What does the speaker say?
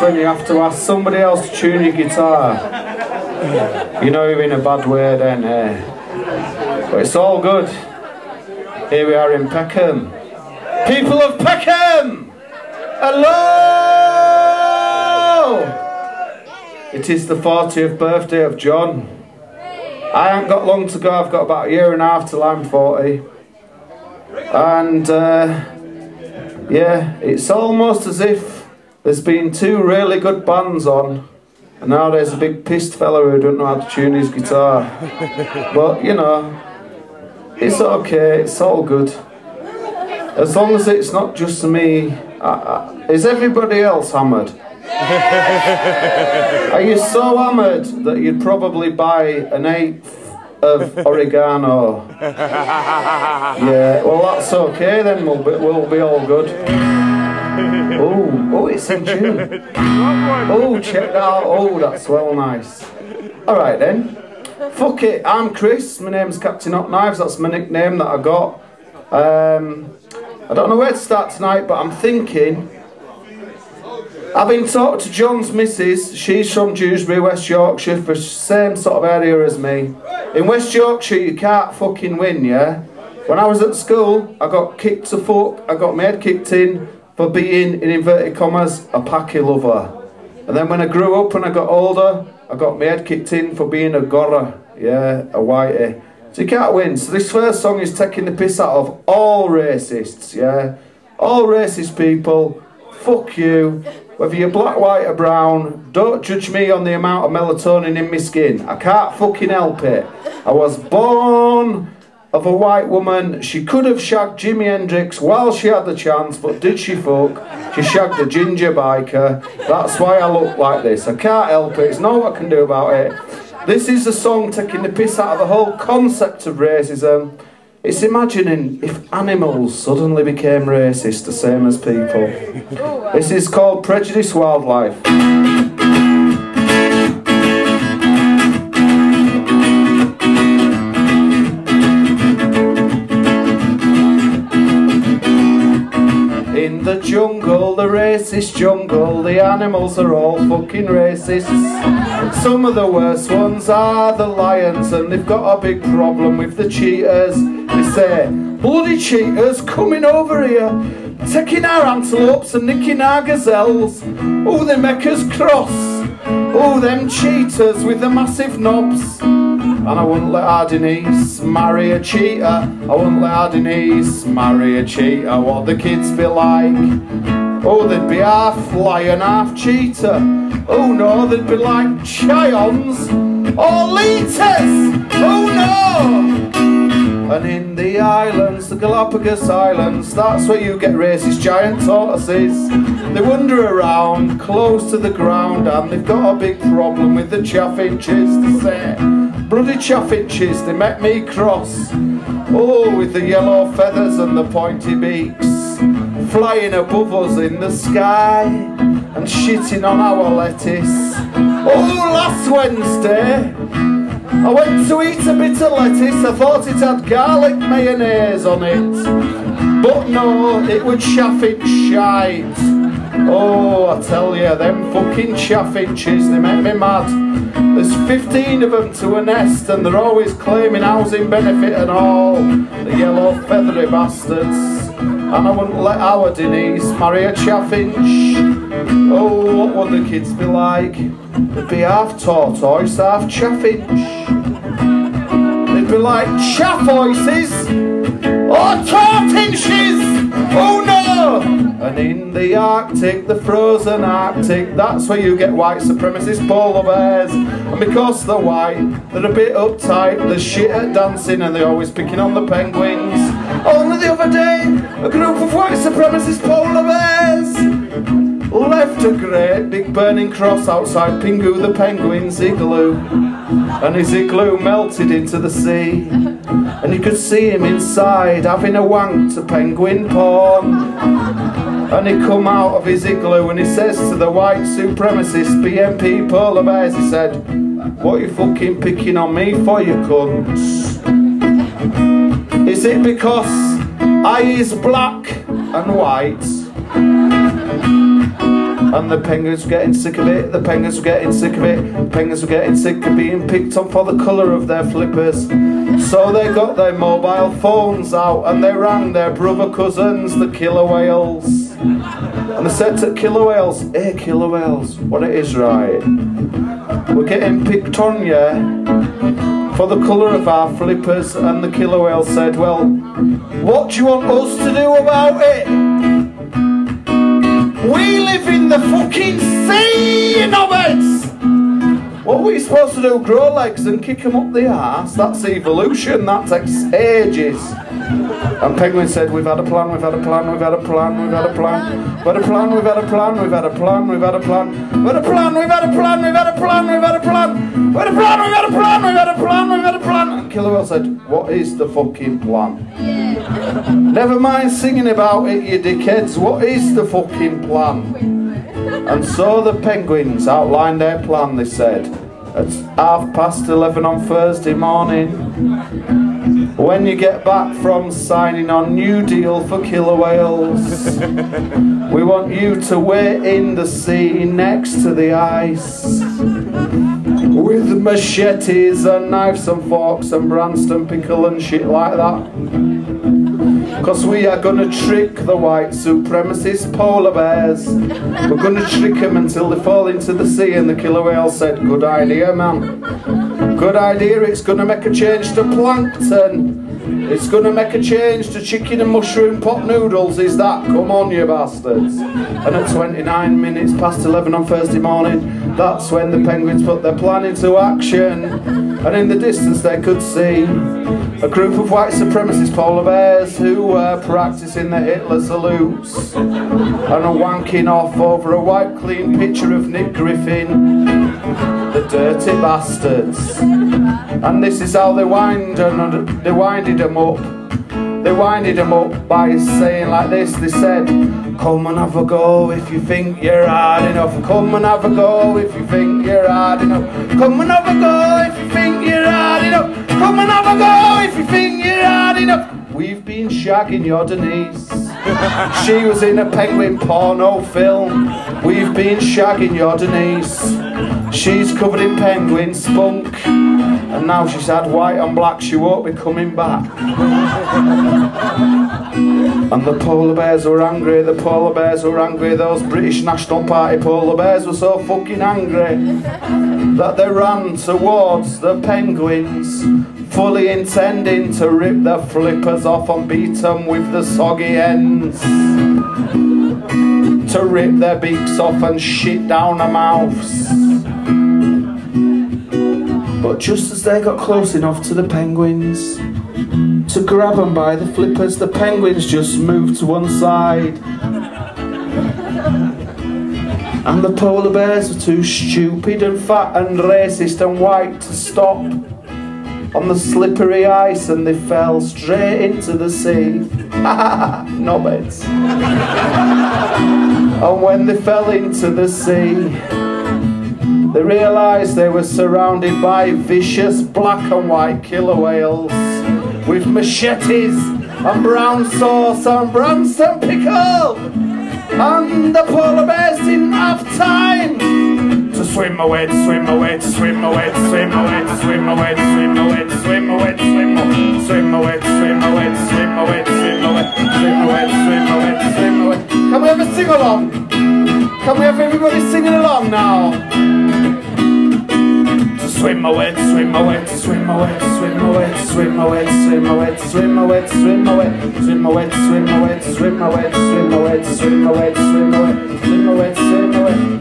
when you have to ask somebody else to tune your guitar. You know you're in a bad way then, eh? But it's all good. Here we are in Peckham. People of Peckham! Hello! It is the 40th birthday of John. I haven't got long to go, I've got about a year and a half till I'm 40. And uh, yeah, it's almost as if there's been two really good bands on, and now there's a big pissed fella who don't know how to tune his guitar. But you know, it's okay, it's all good. As long as it's not just me. Uh, is everybody else hammered? Are you so hammered that you'd probably buy an eighth of oregano? Yeah, well that's okay then, we'll be, we'll be all good. Oh, oh, it's in tune. Oh, check that out. Oh, that's well nice. Alright then. Fuck it, I'm Chris. My name's Captain Hotknives. That's my nickname that I got. Um, I don't know where to start tonight, but I'm thinking. I've been talking to John's missus. She's from Dewsbury, West Yorkshire, for the same sort of area as me. In West Yorkshire, you can't fucking win, yeah? When I was at school, I got kicked to fuck. I got my head kicked in for being, in inverted commas, a packy lover. And then when I grew up and I got older, I got my head kicked in for being a gorra, yeah, a whitey. So you can't win. So this first song is taking the piss out of all racists, yeah? All racist people, fuck you. Whether you're black, white or brown, don't judge me on the amount of melatonin in my skin. I can't fucking help it. I was born of a white woman. She could have shagged Jimi Hendrix while she had the chance, but did she fuck? She shagged a ginger biker. That's why I look like this. I can't help it. It's not what I can do about it. This is a song taking the piss out of the whole concept of racism. It's imagining if animals suddenly became racist the same as people. This is called Prejudice Wildlife. In the jungle, the racist jungle, the animals are all fucking racists. Some of the worst ones are the lions, and they've got a big problem with the cheetahs. They say, bloody cheetahs coming over here, taking our antelopes and nicking our gazelles. Oh, they make us cross. Oh, them cheetahs with the massive knobs. And I wouldn't let our Denise marry a cheater. I wouldn't let our Denise marry a cheater. What the kids be like? Oh, they'd be half lion, half cheetah. Oh no, they'd be like chions or leeters. Oh no! And in the islands, the Galapagos Islands, that's where you get racist giant tortoises. They wander around close to the ground and they've got a big problem with the chaffinches to say. Bloody chaffinches, they make me cross. Oh, with the yellow feathers and the pointy beaks, flying above us in the sky and shitting on our lettuce. Oh, last Wednesday, I went to eat a bit of lettuce. I thought it had garlic mayonnaise on it, but no, it was chaffinch shite. Oh, I tell you, them fucking chaffinches, they make me mad. There's 15 of them to a nest and they're always claiming housing benefit and all. The yellow feathery bastards. And I wouldn't let our Denise marry a chaffinch. Oh, what would the kids be like? They'd be half tortoise, half chaffinch. Be like chaffoises or tortinches. Oh no! And in the Arctic, the frozen Arctic, that's where you get white supremacist polar bears. And because they're white, they're a bit uptight, they're shit at dancing, and they're always picking on the penguins. Only the other day, a group of white supremacist polar bears left a great big burning cross outside Pingu the penguin's igloo. And his igloo melted into the sea. And you could see him inside having a wank to penguin porn. And he come out of his igloo and he says to the white supremacist BNP polar bears, he said, What you fucking picking on me for, you cunts? Is it because I is black and white? And the penguins were getting sick of it, the penguins were getting sick of it, penguins were getting sick of being picked on for the colour of their flippers. So they got their mobile phones out and they rang their brother cousins, the killer whales. And they said to killer whales, hey killer whales, what it is right. We're getting picked on, yeah, for the colour of our flippers. And the killer whale said, well, what do you want us to do about it? We live in the fucking sea of it! What are we supposed to do? Grow legs and kick them up the arse? That's evolution, that takes ages. And Penguin said, We've had a plan, we've had a plan, we've had a plan, we've had a plan. We've had a plan, we've had a plan, we've had a plan, we've had a plan. We've had a plan, we've had a plan, we've had a plan, we've had a plan. We've had a plan, we've had a plan, we've had a plan, we've had a plan. And Killer Whale said, What is the fucking plan? Never mind singing about it, you dickheads. What is the fucking plan? And so the penguins outlined their plan, they said, at half past 11 on Thursday morning. When you get back from signing on New Deal for killer whales, we want you to wait in the sea next to the ice with machetes and knives and forks and Branston pickle and shit like that. Because we are to trick the white supremacist polar bears. We're to trick them until they fall into the sea. And the killer whale said, Good idea, man. Good idea. It's to make a change to plankton. It's to make a change to chicken and mushroom pot noodles, is that? Come on, you bastards. And at 29 minutes past 11 on Thursday morning, that's when the penguins put their plan into action. And in the distance, they could see a group of white supremacist polar bears who were practicing the Hitler salutes and a wanking off over a white clean picture of Nick Griffin. The dirty bastards. And this is how they wind and uh, they winded them up. They winded him up by saying like this. They said, "Come and have a go if you think you're hard enough. Come and have a go if you think you're hard enough. Come and have a go if you think you're hard enough. Come and have a go if you think you're hard enough." We've been shagging your Denise. she was in a penguin porno film. We've been shagging your Denise. She's covered in penguin spunk. And now she's had white and black, she won't be coming back. and the polar bears were angry, the polar bears were angry, those British National Party polar bears were so fucking angry that they ran towards the penguins, fully intending to rip their flippers off and beat them with the soggy ends. To rip their beaks off and shit down their mouths. But just as they got close enough to the penguins to grab them by the flippers, the penguins just moved to one side. And the polar bears were too stupid and fat and racist and white to stop on the slippery ice and they fell straight into the sea. Knobheads. and when they fell into the sea, they realised they were surrounded by vicious black and white killer whales with machetes and brown sauce and Branston pickle. And the polar bears didn't have time to swim away, to swim away, to swim away, to swim away, to swim away, to swim away, to swim away, to swim away, swim away, to swim away, to swim away, to swim away, swim away, to swim away, to swim away. Can we have a sing along? Can we have everybody singing along now? to swim away, to swim away, to swim away, to swim away, to swim away, to swim away, to swim away, to swim away, to swim away, to swim away, to swim away, to swim away, to swim away, to swim away, to swim away, to swim away.